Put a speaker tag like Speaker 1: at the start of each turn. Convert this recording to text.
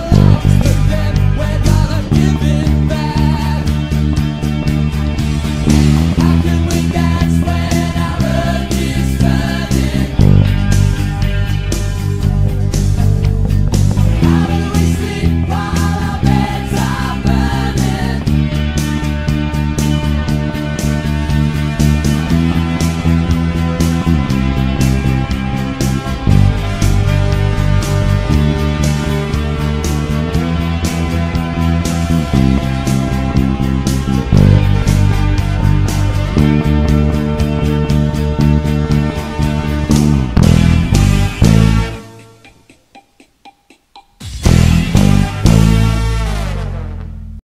Speaker 1: love. Thank you.